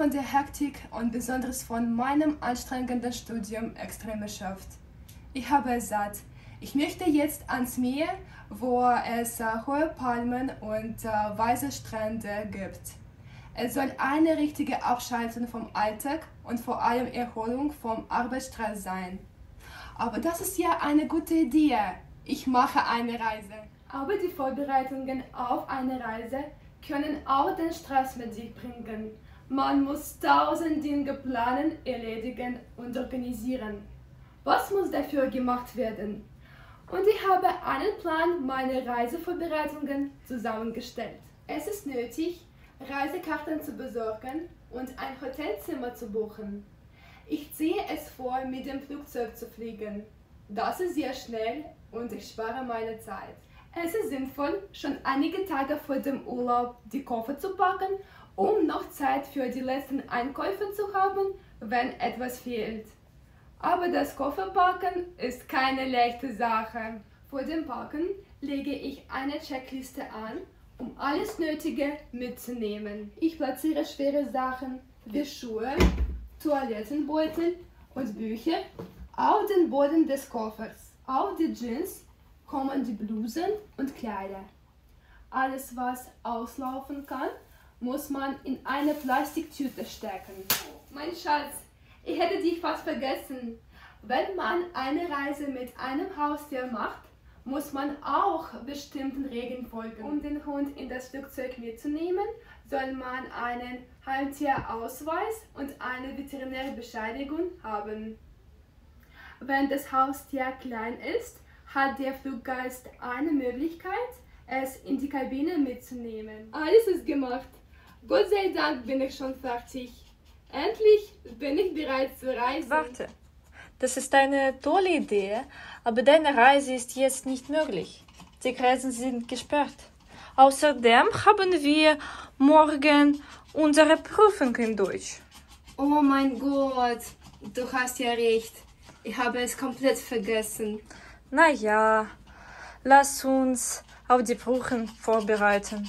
von der Hektik und besonders von meinem anstrengenden Studium extrem erschöpft. Ich habe es satt. Ich möchte jetzt ans Meer, wo es äh, hohe Palmen und äh, weiße Strände gibt. Es soll eine richtige Abschaltung vom Alltag und vor allem Erholung vom Arbeitsstress sein. Aber das ist ja eine gute Idee. Ich mache eine Reise. Aber die Vorbereitungen auf eine Reise können auch den Stress mit sich bringen. Man muss tausend Dinge planen, erledigen und organisieren. Was muss dafür gemacht werden? Und ich habe einen Plan meiner Reisevorbereitungen zusammengestellt. Es ist nötig, Reisekarten zu besorgen und ein Hotelzimmer zu buchen. Ich ziehe es vor, mit dem Flugzeug zu fliegen. Das ist sehr schnell und ich spare meine Zeit. Es ist sinnvoll, schon einige Tage vor dem Urlaub die Koffer zu packen, um noch Zeit für die letzten Einkäufe zu haben, wenn etwas fehlt. Aber das Kofferpacken ist keine leichte Sache. Vor dem Packen lege ich eine Checkliste an um alles Nötige mitzunehmen. Ich platziere schwere Sachen wie Schuhe, Toilettenbeutel und Bücher auf den Boden des Koffers. Auf die Jeans kommen die Blusen und Kleider. Alles, was auslaufen kann, muss man in eine Plastiktüte stecken. Mein Schatz, ich hätte dich fast vergessen. Wenn man eine Reise mit einem Haustier macht, muss man auch bestimmten Regeln folgen. Um den Hund in das Flugzeug mitzunehmen, soll man einen Heimtierausweis und eine Veterinärbescheinigung haben. Wenn das Haustier klein ist, hat der Fluggast eine Möglichkeit, es in die Kabine mitzunehmen. Alles ist gemacht. Gott sei Dank bin ich schon fertig. Endlich bin ich bereit zu reisen. Warte, das ist eine tolle Idee, aber deine Reise ist jetzt nicht möglich. Die Grenzen sind gesperrt. Außerdem haben wir morgen unsere Prüfung in Deutsch. Oh mein Gott, du hast ja recht. Ich habe es komplett vergessen. Na ja, lass uns auf die Prüfung vorbereiten.